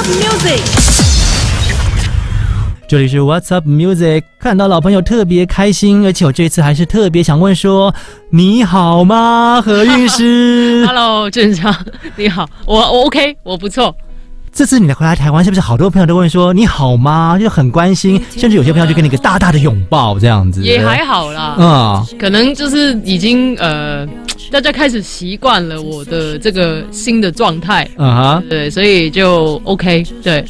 Up Music。这里是 What's Up Music，看到老朋友特别开心，而且我这次还是特别想问说，你好吗，何韵诗？Hello，正常，你好，我我 OK，我不错。这次你回来台湾，是不是好多朋友都问说你好吗？就很关心，甚至有些朋友就给你一个大大的拥抱，这样子也还好啦。嗯，可能就是已经呃。大家开始习惯了我的这个新的状态，嗯哈，对，所以就 OK，对。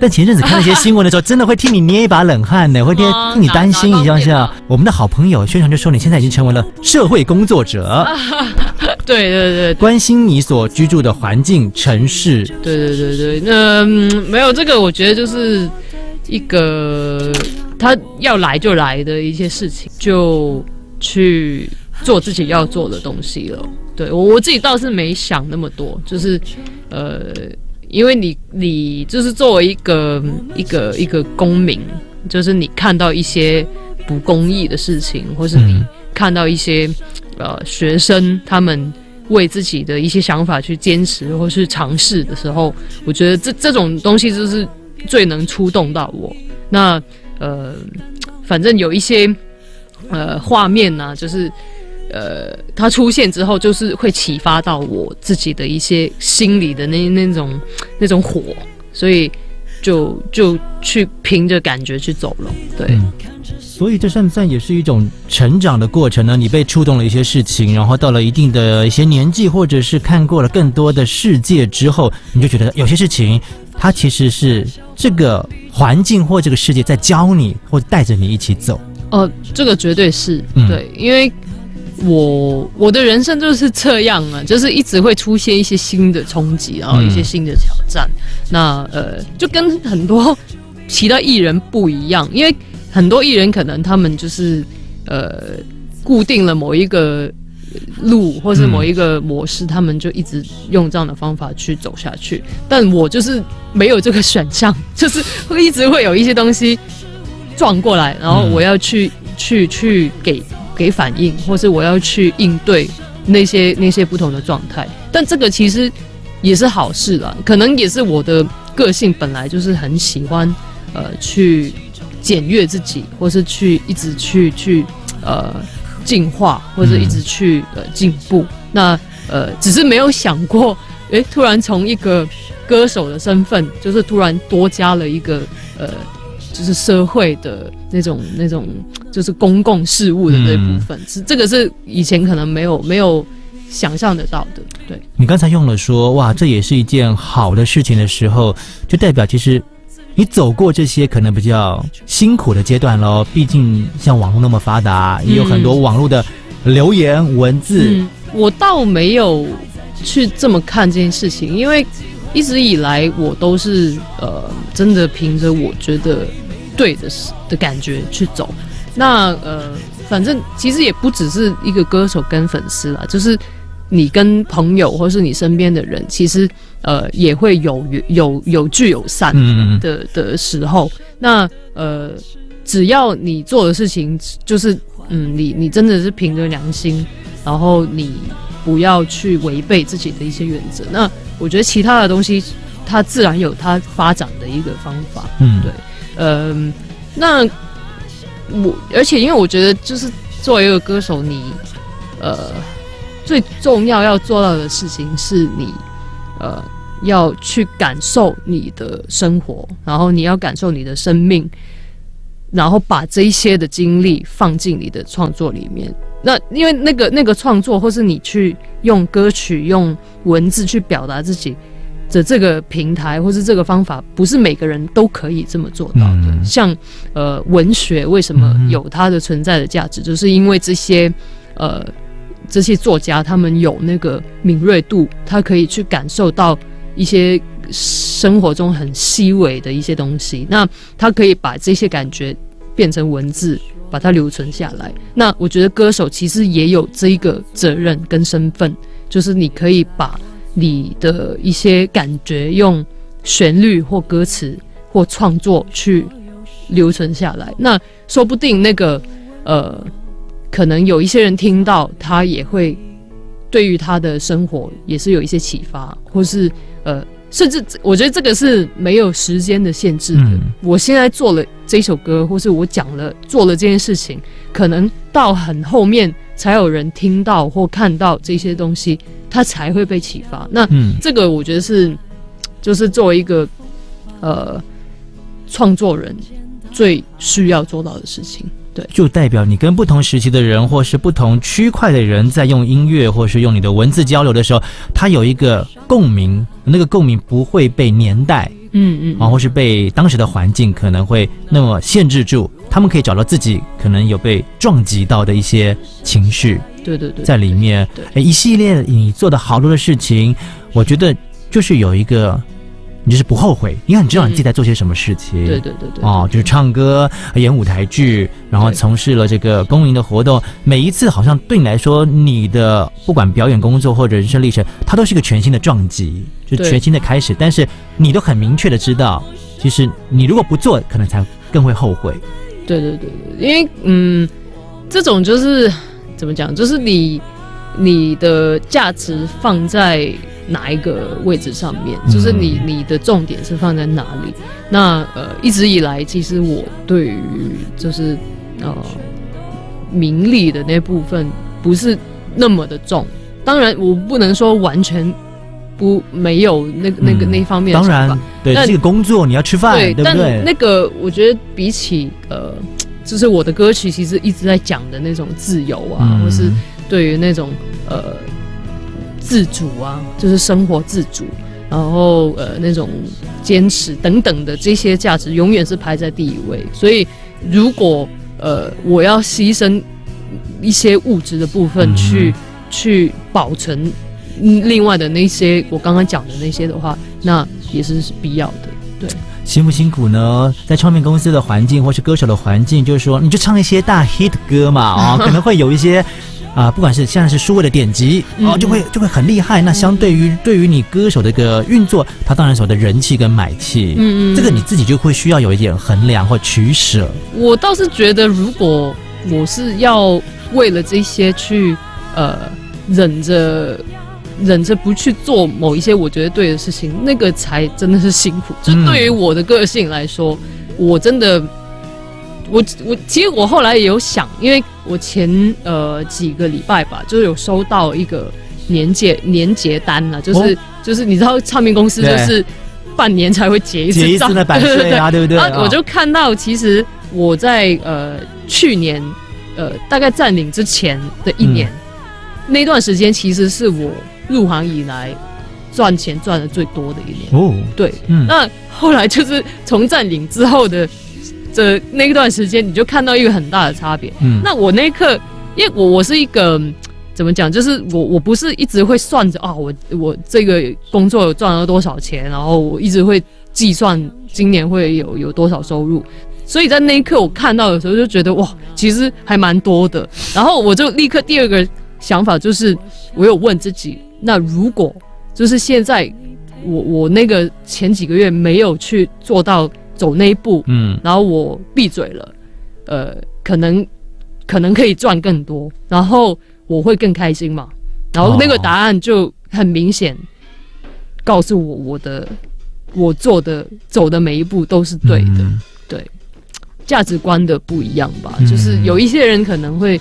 但前阵子看那些新闻的时候，真的会替你捏一把冷汗呢，会替替你担心一下下。我们的好朋友宣传就说你现在已经成为了社会工作者，对对对，关心你所居住的环境、城市。对对对对，那没有这个，我觉得就是一个他要来就来的一些事情，就去。做自己要做的东西了，对我我自己倒是没想那么多，就是，呃，因为你你就是作为一个一个一个公民，就是你看到一些不公义的事情，或是你看到一些呃学生他们为自己的一些想法去坚持或是尝试的时候，我觉得这这种东西就是最能触动到我。那呃，反正有一些呃画面呢，就是。呃，它出现之后，就是会启发到我自己的一些心里的那那种那种火，所以就就去凭着感觉去走了。对，所以这算不算也是一种成长的过程呢？你被触动了一些事情，然后到了一定的一些年纪，或者是看过了更多的世界之后，你就觉得有些事情，它其实是这个环境或这个世界在教你，或带着你一起走。哦，这个绝对是对，因为。我我的人生就是这样啊，就是一直会出现一些新的冲击，然后一些新的挑战。那呃，就跟很多其他艺人不一样，因为很多艺人可能他们就是呃固定了某一个路或是某一个模式，他们就一直用这样的方法去走下去。但我就是没有这个选项，就是会一直会有一些东西撞过来，然后我要去去去给。给反应，或是我要去应对那些那些不同的状态，但这个其实也是好事啦，可能也是我的个性本来就是很喜欢呃去检阅自己，或是去一直去去呃进化，或者一直去呃进步。那呃只是没有想过，诶，突然从一个歌手的身份，就是突然多加了一个呃。就是社会的那种、那种，就是公共事务的那部分，是这个是以前可能没有、没有想象得到的。对你刚才用了说，哇，这也是一件好的事情的时候，就代表其实你走过这些可能比较辛苦的阶段喽。毕竟像网络那么发达，也有很多网络的留言文字。我倒没有去这么看这件事情，因为一直以来我都是呃，真的凭着我觉得。对的的感觉去走，那呃，反正其实也不只是一个歌手跟粉丝啦，就是你跟朋友或是你身边的人，其实呃也会有有有聚有散的的时候。那呃，只要你做的事情就是嗯，你你真的是凭着良心，然后你不要去违背自己的一些原则，那我觉得其他的东西它自然有它发展的一个方法。嗯，对。嗯，那我而且因为我觉得，就是作为一个歌手，你呃最重要要做到的事情是你呃要去感受你的生活，然后你要感受你的生命，然后把这一些的经历放进你的创作里面。那因为那个那个创作，或是你去用歌曲、用文字去表达自己。的这个平台或是这个方法，不是每个人都可以这么做到的。像呃，文学为什么有它的存在的价值，就是因为这些呃这些作家他们有那个敏锐度，他可以去感受到一些生活中很细微的一些东西，那他可以把这些感觉变成文字，把它留存下来。那我觉得歌手其实也有这一个责任跟身份，就是你可以把。你的一些感觉，用旋律或歌词或创作去留存下来，那说不定那个呃，可能有一些人听到，他也会对于他的生活也是有一些启发，或是呃，甚至我觉得这个是没有时间的限制的。嗯我现在做了这首歌，或是我讲了做了这件事情，可能到很后面才有人听到或看到这些东西，他才会被启发。那嗯这个我觉得是，就是作为一个呃创作人最需要做到的事情。对，就代表你跟不同时期的人，或是不同区块的人，在用音乐或是用你的文字交流的时候，他有一个共鸣，那个共鸣不会被年代嗯嗯然后是被当时的环境可能会那么限制住，他们可以找到自己可能有被撞击到的一些情绪对对对，在里面。对。哎，一系列你做的好多的事情，我觉得就是有一个，你就是不后悔，因为你知道你自己在做些什么事情。对对对对，哦，就是唱歌、演舞台剧，然后从事了这个公营的活动。每一次好像对你来说，你的不管表演工作或者人生历程，它都是一个全新的撞击，就全新的开始。但是你都很明确的知道，其实你如果不做，可能才更会后悔。对对对对，因为嗯，这种就是怎么讲，就是你你的价值放在哪一个位置上面，嗯就是你你的重点是放在哪里。那呃，一直以来，其实我对于就是呃名利的那部分不是那么的重。当然，我不能说完全不没有那个那个嗯那方面的当想法然，对，但这个工作你要吃饭，对不但对？那个我觉得比起呃，就是我的歌曲其实一直在讲的那种自由啊，嗯或是对于那种呃自主啊，就是生活自主，然后呃那种坚持等等的这些价值，永远是排在第一位。所以如果呃我要牺牲一些物质的部分嗯去、去保存嗯另外的那些我刚刚讲的那些的话，那也是是必要的。对辛不辛苦呢？在唱片公司的环境或是歌手的环境，就是说，你就唱一些大 hit 歌嘛，啊、可能会有一些。啊、不管是现在是数位的典籍哦，嗯就会就会很厉害。那相对于对于你歌手的一个运作，他当然所谓的人气跟买气，嗯嗯，这个你自己就会需要有一点衡量或取舍。我倒是觉得，如果我是要为了这些去呃忍着忍着不去做某一些我觉得对的事情，那个才真的是辛苦。就嗯对于我的个性来说，我真的。我我其实我后来也有想，因为我前呃几个礼拜吧，就是有收到一个年结年结单了，就是、哦？就是你知道唱片公司就是半年才会结一次账。结一次的版税啊，对不对？啊。我就啊看到，其实我在呃去年呃大概占领之前的一年，那段时间其实是我入行以来赚钱赚的最多的一年。哦，对，嗯，那后来就是从占领之后的这那一段时间，你就看到一个很大的差别。嗯那我那一刻，因为我我是一个怎么讲，就是我我不是一直会算着啊，我我这个工作有赚了多少钱，然后我一直会计算今年会有有多少收入。所以在那一刻我看到的时候就觉得哇，其实还蛮多的。然后我就立刻第二个想法就是，我有问自己，那如果就是现在我我那个前几个月没有去做到走那一步，嗯然后我闭嘴了，呃，可能可能可以赚更多，然后我会更开心嘛。然后那个哦答案就很明显告诉我，我的我做的走的每一步都是对的，嗯对，价值观的不一样吧。嗯就是有一些人可能会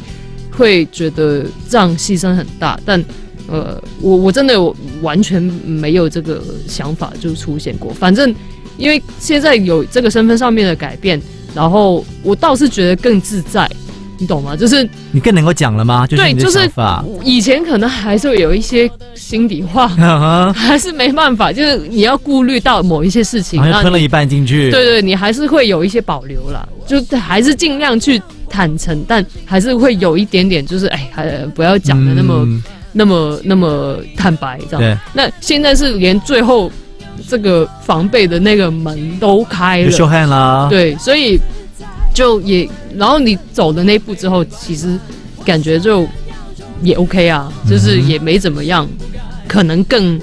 会觉得这样牺牲很大，但呃，我我真的完全没有这个想法就出现过。反正因为现在有这个身份上面的改变，然后我倒是觉得更自在，你懂吗？就是你更能够讲了吗？就是对就是。以前可能还是会有一些心底话，啊还是没办法，就是你要顾虑到某一些事情，吞了一半进去。对对，你还是会有一些保留啦，就还是尽量去坦诚，但还是会有一点点，就是哎，还不要讲的那么、嗯那么那么坦白，这样。那现在是连最后这个防备的那个门都开了。对，所以就也，然后你走的那一步之后，其实感觉就也 OK 啊，就是嗯也没怎么样，可能更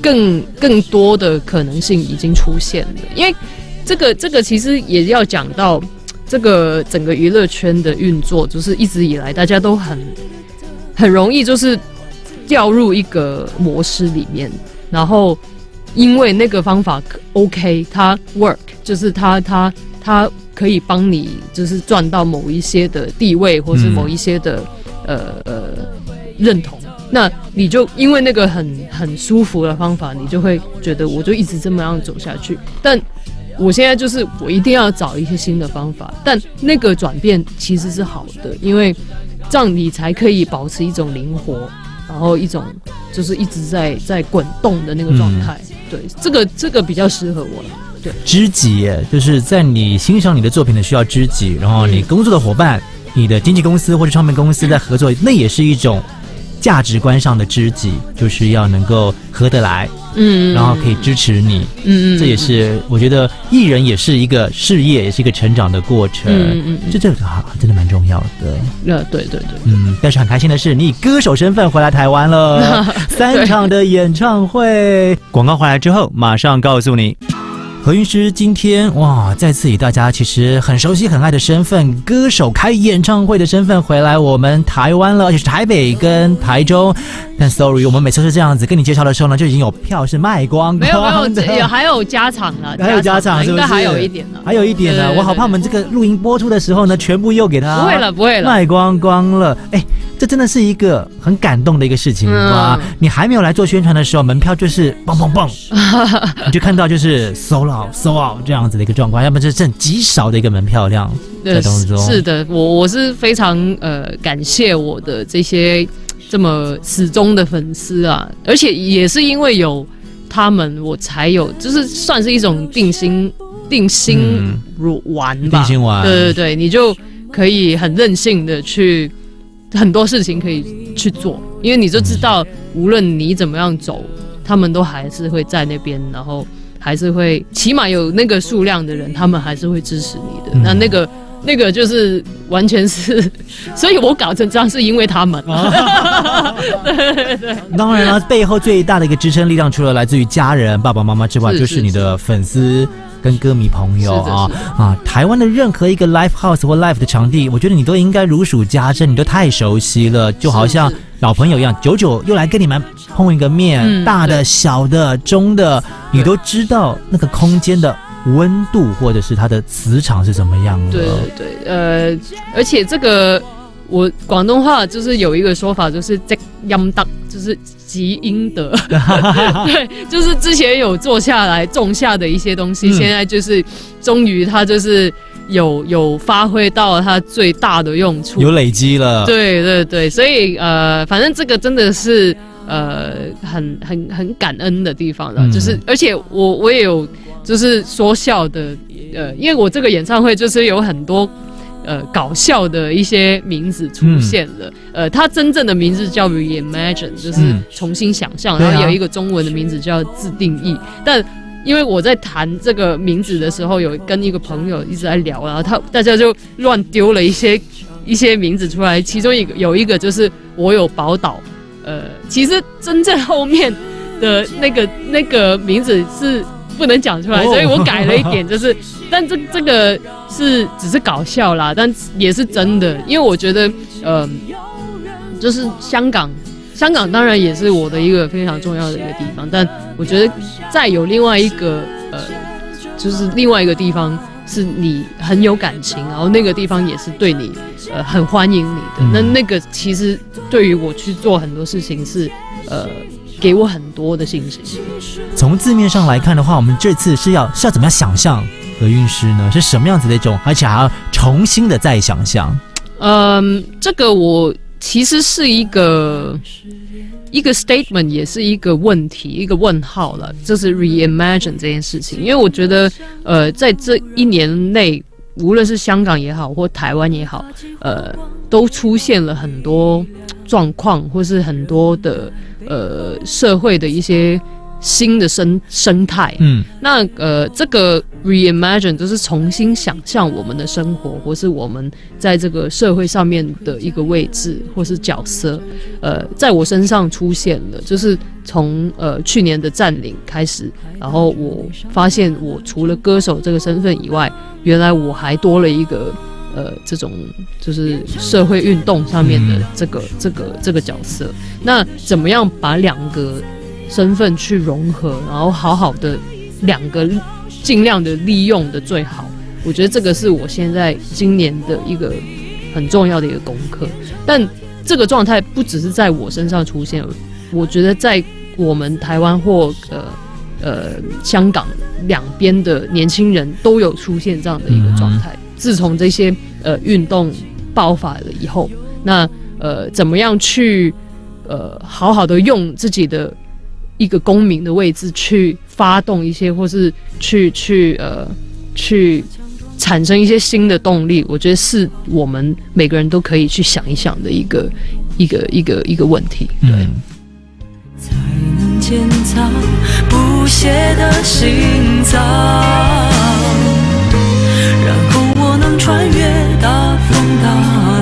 更更多的可能性已经出现了，因为这个这个其实也要讲到这个整个娱乐圈的运作，就是一直以来大家都很很容易就是掉入一个模式里面，然后因为那个方法 OK，它 work，就是它它它可以帮你就是赚到某一些的地位，或是某一些的、呃呃认同。那你就因为那个很很舒服的方法，你就会觉得我就一直这么样走下去。但我现在就是我一定要找一些新的方法，但那个转变其实是好的，因为这样你才可以保持一种灵活，然后一种就是一直在在滚动的那个状态。对，这个这个比较适合我了。对，知己耶，就是在你欣赏你的作品的需要知己，然后你工作的伙伴、你的经纪公司或者唱片公司在合作，那也是一种价值观上的知己，就是要能够合得来，嗯然后可以支持你。嗯嗯，这也是我觉得艺人也是一个事业，也是一个成长的过程。嗯嗯嗯这这个啊，真的蛮重要的。呃，对对对。嗯，但是很开心的是，你以歌手身份回来台湾了，三场的演唱会。广告回来之后，马上告诉你。何韵诗今天哇，再次以大家其实很熟悉、很爱的身份，歌手开演唱会的身份回来我们台湾了，而且是台北跟台中。但 sorry，我们每次是这样子跟你介绍的时候呢，就已经有票是卖光没有没 有，还有加场了，还有加场是不是？还有一点呢，还有一点呢，我好怕我们这个录音播出的时候呢，全部又给他不会了不会了卖光光了。哎，这真的是一个很感动的一个事情嗯。哇！你还没有来做宣传的时候，门票就是 蹦蹦蹦，你就看到就是 sold out sold out 这样子的一个状况，要么就是剩极少的一个门票量在对当中。是的，我我是非常呃感谢我的这些 这么始终的粉丝啊，而且也是因为有他们，我才有就是算是一种定心定心丸吧，定心丸。对对对，你就可以很任性的去很多事情可以去做，因为你就知道无论你怎么样走，他们都还是会在那边，然后还是会起码有那个数量的人，他们还是会支持你的。嗯那那个那个就是完全是，所以我搞成这样是因为他们。当然了，背后最大的一个支撑力量，除了来自于家人、爸爸妈妈之外，是就是你的粉丝。跟歌迷朋友啊啊，台湾的任何一个 live house 或 live 的场地，我觉得你都应该如数家珍，你都太熟悉了，就好像老朋友一样，久久又来跟你们碰一个面，嗯大的、小的、中的，你都知道那个空间的温度或者是它的磁场是怎么样的。对对对，呃，而且这个我广东话就是有一个说法，就是积阴德，就是积阴德。对，就是之前有做下来种下的一些东西，嗯现在就是终于它就是有有发挥到它最大的用处。有累积了。对对对，所以呃，反正这个真的是呃很很很感恩的地方了，嗯就是而且我我也有就是说笑的呃，因为我这个演唱会就是有很多。呃，搞笑的一些名字出现了。呃，它真正的名字叫 Reimagine，就是嗯重新想象。然后有一个中文的名字叫自定义。但因为我在谈这个名字的时候，有跟一个朋友一直在聊，然后他大家就乱丢了一些 一些名字出来，其中一个有一个就是我有宝岛，呃，其实真正后面的那个那个名字是不能讲出来，哦所以我改了一点，就是，但这这个是只是搞笑啦，但也是真的，因为我觉得，呃，就是香港。香港当然也是我的一个非常重要的一个地方，但我觉得再有另外一个呃，就是另外一个地方是你很有感情，然后那个地方也是对你呃很欢迎你的。嗯那那个其实对于我去做很多事情是呃给我很多的信心。从字面上来看的话，我们这次是要是要怎么样想象何韵诗呢？是什么样子的一种，而且还要重新的再想象。嗯，这个我其实是一个一个 statement，也是一个问题，一个问号了。就是 reimagine 这件事情，因为我觉得，呃，在这一年内，无论是香港也好，或台湾也好，呃，都出现了很多状况，或是很多的呃社会的一些新的生生态。嗯那呃，这个 reimagine 就是重新想象我们的生活，或是我们在这个社会上面的一个位置或是角色，呃，在我身上出现了，就是从呃去年的占领开始，然后我发现我除了歌手这个身份以外，原来我还多了一个。呃，这种就是社会运动上面的嗯这个、这个这个角色，那怎么样把两个身份去融合，然后好好的两个尽量的利用的最好。我觉得这个是我现在今年的一个很重要的一个功课。但这个状态不只是在我身上出现，我觉得在我们台湾或呃呃香港两边的年轻人都有出现这样的一个状态。自从这些呃运动爆发了以后，那呃怎么样去呃好好的用自己的一个公民的位置去发动一些，或是去去呃去产生一些新的动力，我觉得是我们每个人都可以去想一想的一个一个一个一个问题。对。才能建造不懈的心脏，穿越大风大浪，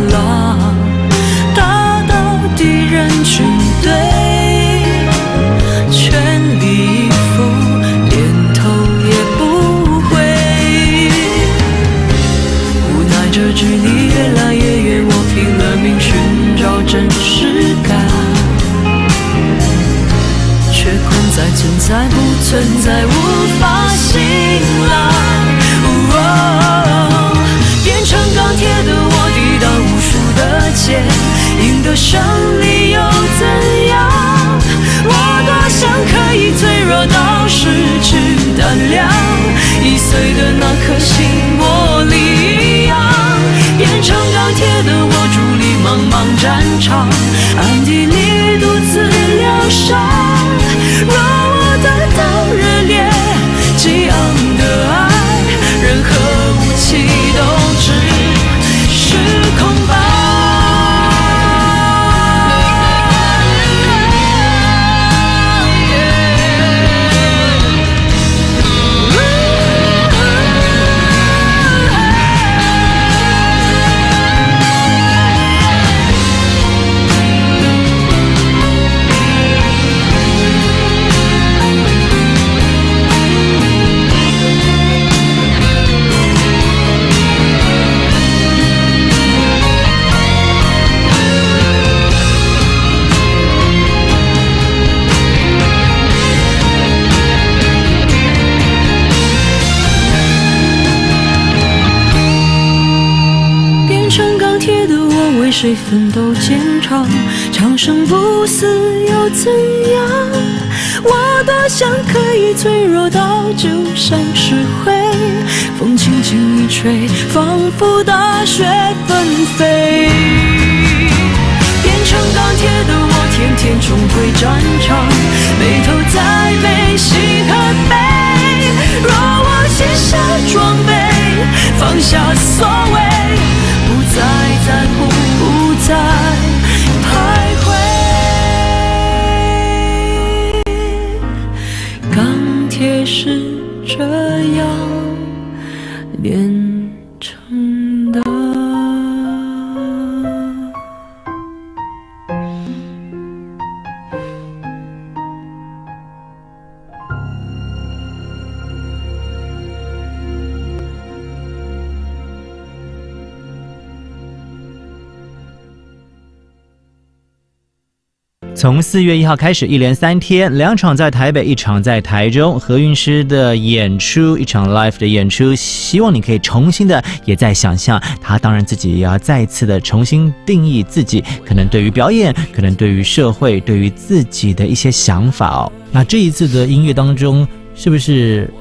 奋斗坚强？长生不死又怎样？我多想可以脆弱到就像石灰，风轻轻一吹，仿佛大雪纷飞。变成钢铁的我，天天重回战场，眉头再没喜和悲。若我卸下装备，放下所从四月一号开始，一连三天，两场在台北，一场在台中，何韵诗的演出，一场 live 的演出，希望你可以重新的也在想象，他当然自己也要再次的重新定义自己，可能对于表演，可能对于社会，对于自己的一些想法哦。那这一次的音乐当中，是不是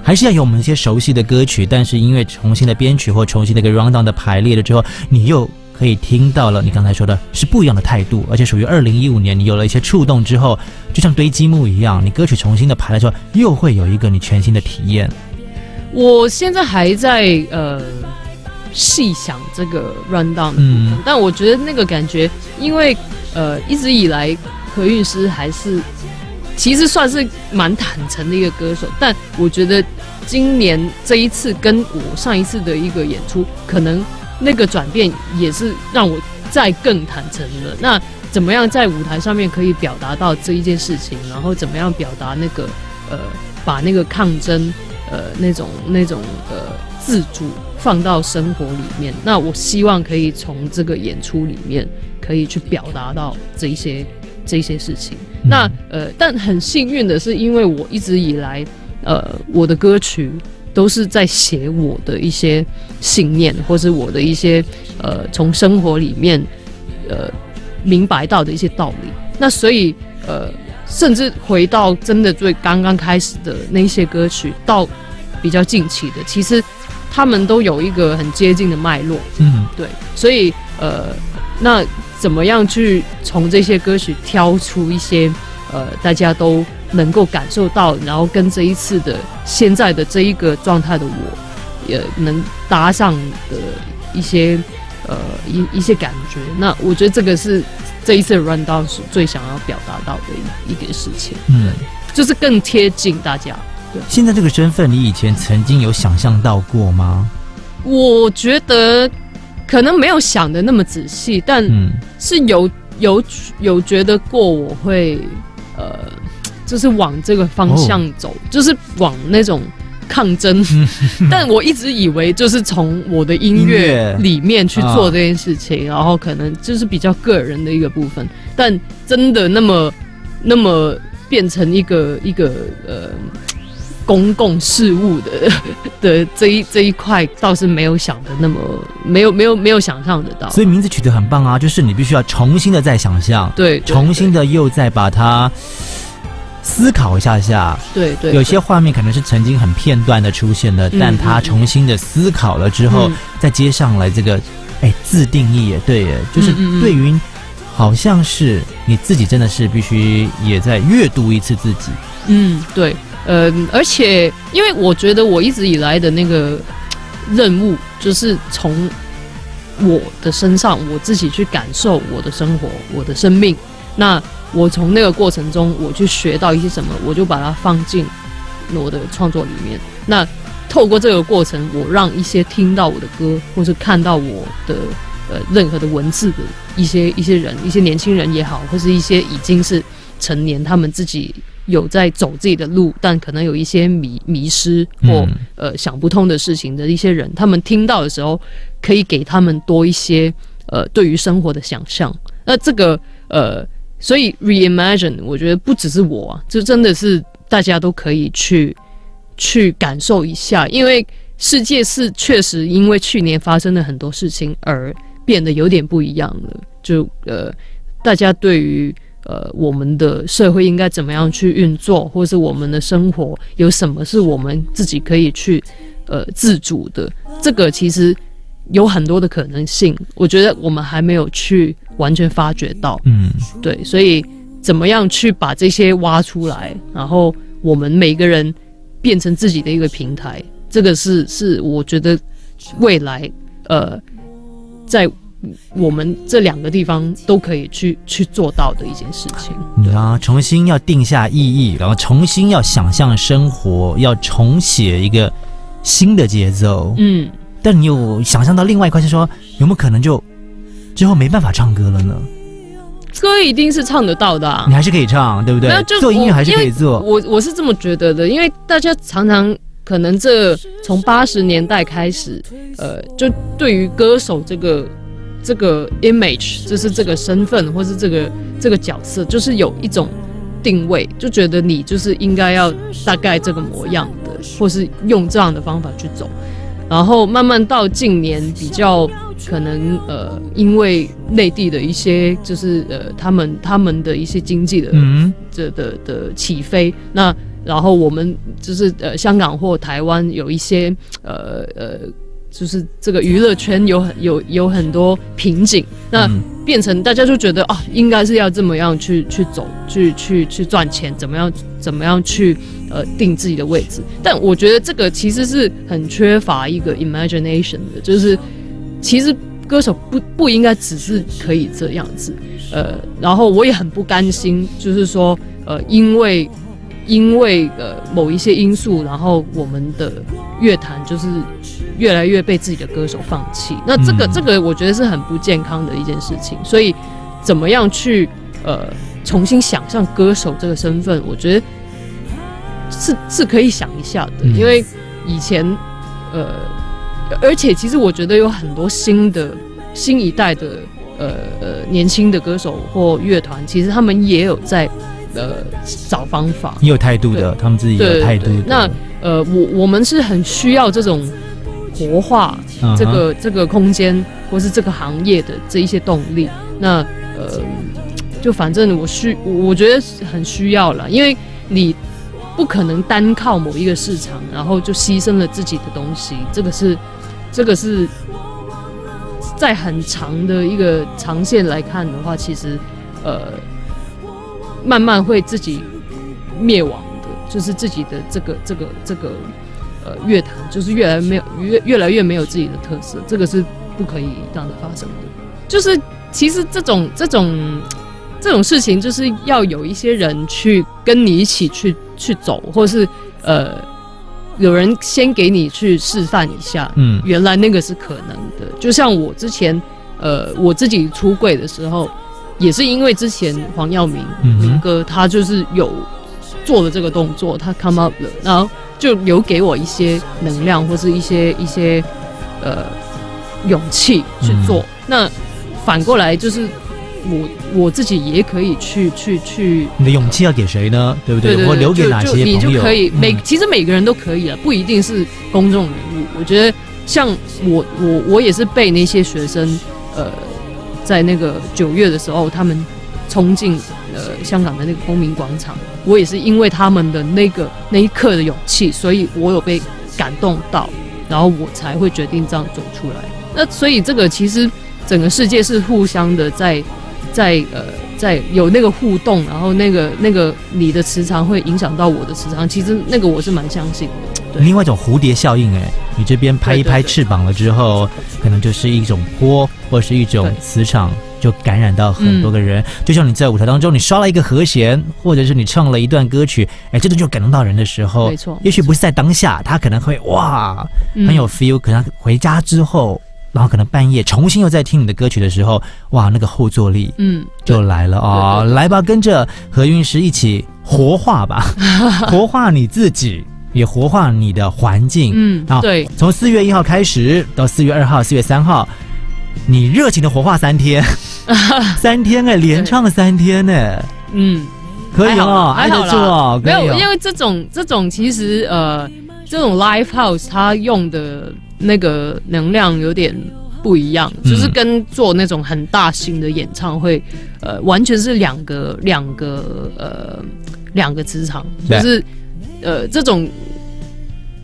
还是要有我们一些熟悉的歌曲？但是因为重新的编曲或重新的一个 round down 的排列了之后，你又可以听到了你刚才说的是不一样的态度，而且属于二零一五年，你有了一些触动之后，就像堆积木一样，你歌曲重新的排了之后，又会有一个你全新的体验。我现在还在呃细想这个 run down 的部分，嗯但我觉得那个感觉，因为呃一直以来何韵诗还是其实算是蛮坦诚的一个歌手，但我觉得今年这一次跟我上一次的一个演出，可能那个转变也是让我再更坦诚了。那怎么样在舞台上面可以表达到这一件事情，然后怎么样表达那个呃把那个抗争呃那种那种呃自主放到生活里面。那我希望可以从这个演出里面可以去表达到这一些这一些事情。那呃，但很幸运的是，因为我一直以来呃，我的歌曲都是在写我的一些信念，或是我的一些呃，从生活里面呃明白到的一些道理。那所以呃，甚至回到真的最刚刚开始的那些歌曲，到比较近期的，其实他们都有一个很接近的脉络。嗯对，所以呃，那怎么样去从这些歌曲挑出一些呃大家都能够感受到，然后跟这一次的现在的这一个状态的我，也能搭上的一些呃一一些感觉。那我觉得这个是这一次的 run down 是最想要表达到的一一个事情，嗯，就是更贴近大家。对现在这个身份，你以前曾经有想象到过吗？我觉得可能没有想的那么仔细，但嗯是有有有觉得过我会呃，就是往这个方向走，就是往那种抗争。但我一直以为就是从我的音音乐乐里面去做啊这件事情，然后可能就是比较个人的一个部分。但真的那么那么变成一个一个呃。公共事务的 的这一这一块倒是没有想的那么没有没有没有想象得到，所以名字取得很棒啊，就是你必须要重新的再想象，对对重新的又再把它思考一下下。对对，有些画面可能是曾经很片段的出现的，嗯但他重新的思考了之后，嗯再接上来这个，哎，自定义也对耶，就是对于好像是你自己真的是必须也在阅读一次自己。嗯，对，呃，而且因为我觉得我一直以来的那个任务，就是从我的身上，我自己去感受我的生活，我的生命。那我从那个过程中，我去学到一些什么，我就把它放进我的创作里面。那透过这个过程，我让一些听到我的歌，或是看到我的呃任何的文字的一些一些人，一些年轻人也好，或是一些已经是成年，他们自己有在走自己的路，但可能有一些迷迷失或、嗯呃想不通的事情的一些人，他们听到的时候，可以给他们多一些呃对于生活的想象。那这个呃，所以 reimagine，我觉得不只是我、就真的是大家都可以去去感受一下，因为世界是确实因为去年发生了很多事情而变得有点不一样了。就呃，大家对于呃我们的社会应该怎么样去运作，或是我们的生活有什么是我们自己可以去呃自主的，这个其实有很多的可能性。我觉得我们还没有去完全发掘到。嗯，对，所以怎么样去把这些挖出来，然后我们每个人变成自己的一个平台，这个是是我觉得未来呃，在我们这两个地方都可以去去做到的一件事情。对啊，重新要定下意义，然后重新要想象生活，要重写一个新的节奏。嗯，但你有想象到另外一块是说，有没有可能就之后没办法唱歌了呢？歌一定是唱得到的、啊你。还是可以唱，对不对做音乐还是可以做。我我是这么觉得的，因为大家常常可能这从八十年代开始，呃，就对于歌手这个这个 image，就是这个身份或是这个这个角色，就是有一种定位，就觉得你就是应该要大概这个模样的，或是用这样的方法去走。然后慢慢到近年比较可能呃，因为内地的一些就是呃，他们他们的一些经济的嗯，这的的起飞。那然后我们就是呃，香港或台湾有一些呃呃，就是这个娱乐圈有很有有很多瓶颈，那嗯。变成大家就觉得啊，应该是要这么样去去走，去去去赚钱，怎么样怎么样去呃定自己的位置。但我觉得这个其实是很缺乏一个 imagination 的，就是其实歌手不不应该只是可以这样子，呃，然后我也很不甘心，就是说呃，因为因为呃某一些因素，然后我们的乐坛就是越来越被自己的歌手放弃。那这个、嗯这个，我觉得是很不健康的一件事情。所以，怎么样去呃重新想象歌手这个身份，我觉得是是可以想一下的，嗯因为以前呃，而且其实我觉得有很多新的新一代的呃呃年轻的歌手或乐团，其实他们也有在呃找方法。你有态度的，他们自己有态度的。那呃，我我们是很需要这种活化这个、这个空间或是这个行业的这一些动力。那呃，就反正我需我觉得很需要了，因为你不可能单靠某一个市场，然后就牺牲了自己的东西，这个是这个是在很长的一个长线来看的话，其实呃，慢慢会自己灭亡的，就是自己的这个这个这个呃乐坛，就是越来没有越越来越没有自己的特色，这个是不可以让它发生的。就是其实这种这种这种事情，就是要有一些人去跟你一起去去走，或是呃有人先给你去示范一下，嗯原来那个是可能的。就像我之前，呃，我自己出柜的时候，也是因为之前黄耀明明哥他就是有做了这个动作，他 come up 了，然后就留给我一些能量或是一些一些呃勇气去做。那反过来就是我我自己也可以去去去你的勇气要给谁呢？对不对对或留给哪就就你些朋友？就可以每、嗯其实每个人都可以了，不一定是公众人物。我觉得像我我我也是被那些学生呃，在那个九月的时候，他们冲进呃香港的那个公民广场，我也是因为他们的那个那一刻的勇气，所以我有被感动到，然后我才会决定这样走出来。那所以这个其实整个世界是互相的在在呃在有那个互动，然后那个那个你的磁场会影响到我的磁场，其实那个我是蛮相信的。另外一种蝴蝶效应，哎，你这边拍一拍翅膀了之后，可能就是一种波，或者是一种磁场，就感染到很多个人。就像你在舞台当中，你刷了一个和弦，或者是你唱了一段歌曲，哎，这种就感动到人的时候，没错也许不是在当下，他可能会哇嗯。很有 feel，、可能回家之后，然后可能半夜重新又在听你的歌曲的时候，哇，那个后坐力嗯，就来了哦，对对对。来吧，跟着何韵诗一起活化吧，活化你自己，也活化你的环境。好嗯对，从四月一号开始到四月二号、四月三号，你热情的活化三天，三天哎，连唱三天呢，嗯，可以哦，还好挨得住哦，没有，可以哦。因为这种这种其实呃，这种 live house 它用的那个能量有点不一样，嗯。就是跟做那种很大型的演唱会，呃，完全是两个两个呃两个磁场，就是呃这种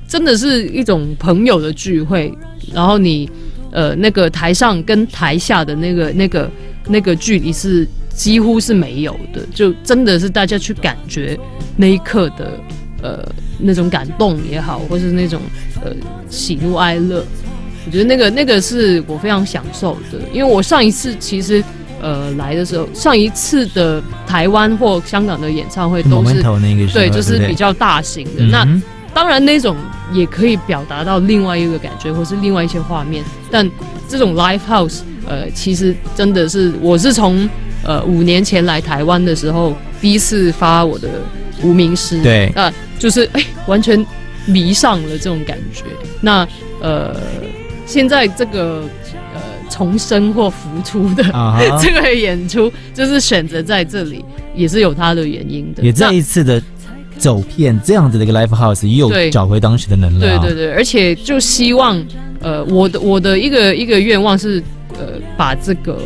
真的是一种朋友的聚会，然后你呃那个台上跟台下的那个那个那个距离是几乎是没有的，就真的是大家去感觉那一刻的呃那种感动也好，或是那种呃喜怒哀乐，我觉得那个那个是我非常享受的，因为我上一次其实呃来的时候，上一次的台湾或香港的演唱会都是对，就是比较大型的。那当然，那种也可以表达到另外一个感觉，或是另外一些画面。但这种 live house，呃，其实真的是，我是从呃五年前来台湾的时候，第一次发我的无名诗，对那、就是哎、完全迷上了这种感觉。那呃，现在这个呃重生或浮出的、这个演出，就是选择在这里，也是有它的原因的。也再那一次的走遍这样子的一个 live house，又对找回当时的能量。对对对，而且就希望，呃，我的我的一个一个愿望是，呃，把这个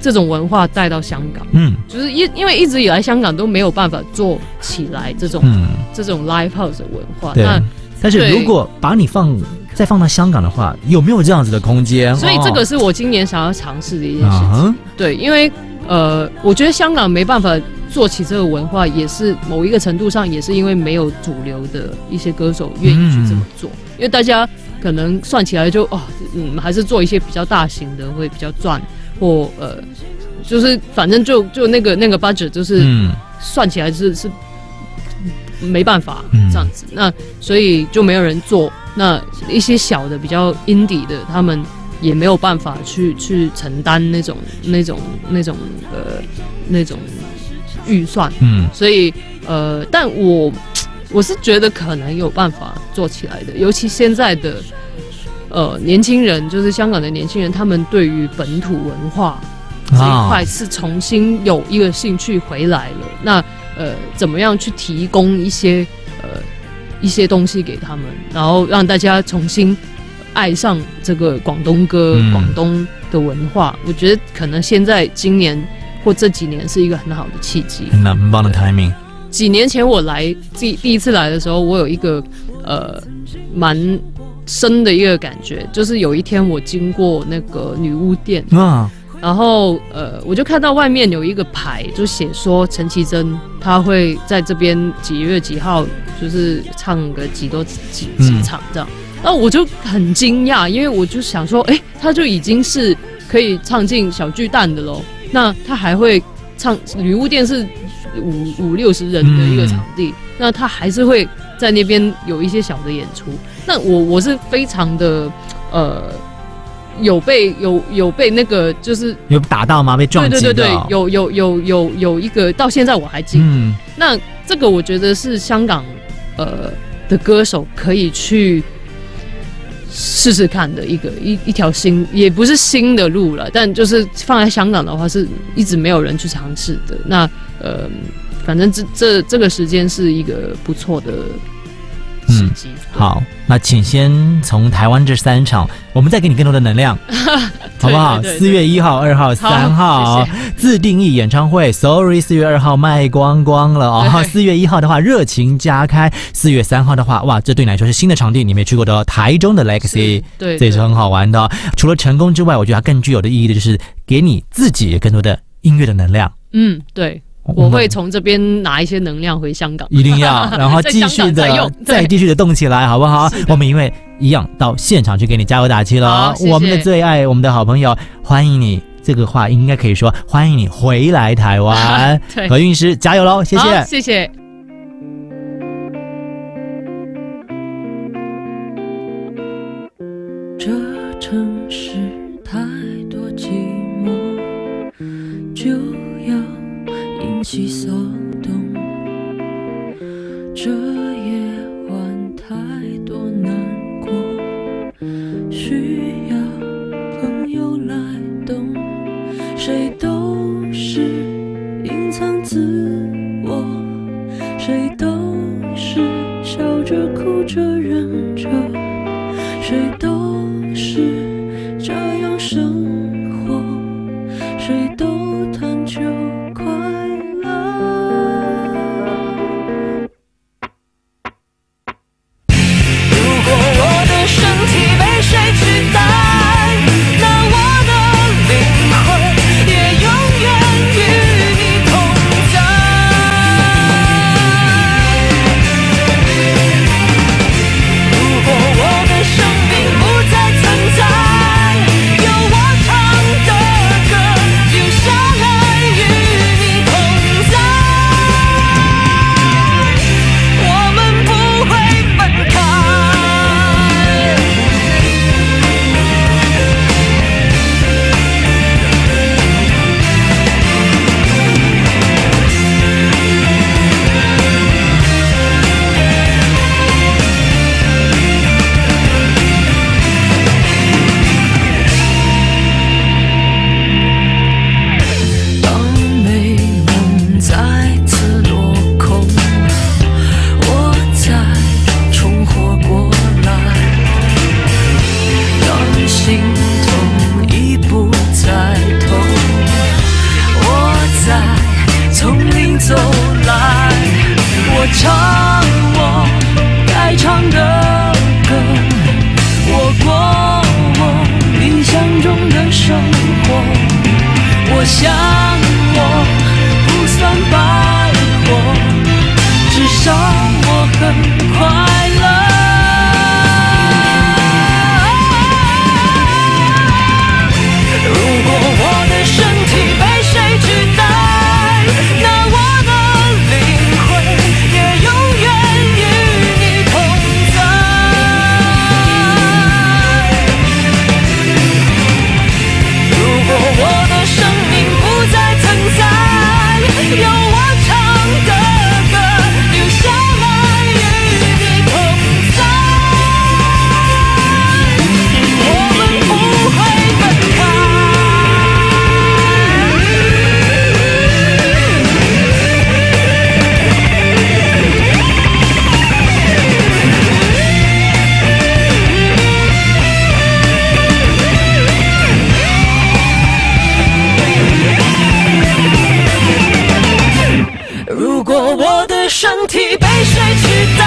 这种文化带到香港，嗯就是因因为一直以来香港都没有办法做起来这种、嗯，这种 live house 的文化，对那。但是如果把你放再放到香港的话，有没有这样子的空间？所以这个哦是我今年想要尝试的一件事情。对，因为呃，我觉得香港没办法做起这个文化，也是某一个程度上也是因为没有主流的一些歌手愿意去这么做，因为大家可能算起来就哦，嗯，还是做一些比较大型的会比较赚，或呃，就是反正就就那个那个 budget 就是嗯。算起来是是没办法嗯这样子，那所以就没有人做。那一些小的比较 indie 的，他们也没有办法去去承担那种那种那种呃那种预算，嗯。所以呃，但我我是觉得可能有办法做起来的，尤其现在的呃年轻人，就是香港的年轻人，他们对于本土文化这一块是重新有一个兴趣回来了。那呃怎么样去提供一些呃一些东西给他们，然后让大家重新爱上这个广东歌、嗯。广东的文化。我觉得可能现在今年或这几年是一个很好的契机。很很棒的 timing。几年前我来第第一次来的时候，我有一个呃蛮深的一个感觉，就是有一天我经过那个女巫店，啊，然后呃我就看到外面有一个牌，就写说陈绮贞她会在这边几月几号，就是唱个几多几几嗯场这样。那我就很惊讶，因为我就想说，哎，她就已经是可以唱进小巨蛋的喽，那他还会唱女巫店是五五六十人的一个场地，那他还是会在那边有一些小的演出。那我我是非常的呃有被有有被那个就是有打到吗？被撞击对对对对？，有有有有有一个到现在我还记得。嗯，那这个我觉得是香港呃的歌手可以去试试看的一个一一条新，也不是新的路了，但就是放在香港的话，是一直没有人去尝试的。那呃，反正这这这个时间是一个不错的时机。嗯好，那请先从台湾这三场，我们再给你更多的能量，好不好？四月一号、二号、三号自定义演唱会，Sorry，四月二号卖光光了哦。四月一号的话，热情加开；四月三号的话，哇，这对你来说是新的场地，你没去过的哦，台中的 Legacy。对，这也是很好玩的哦、除了成功之外，我觉得它更具有的意义的就是给你自己更多的音乐的能量。嗯，对，我会从这边拿一些能量回香港。一定要，然后继续的再再继续的动起来，好不好我们因为一样到现场去给你加油打气了我们的最爱，我们的好朋友，欢迎你。这个话应该可以说，欢迎你回来台湾。何韵诗，加油喽！谢谢。谢谢。这想。的身体被谁取代？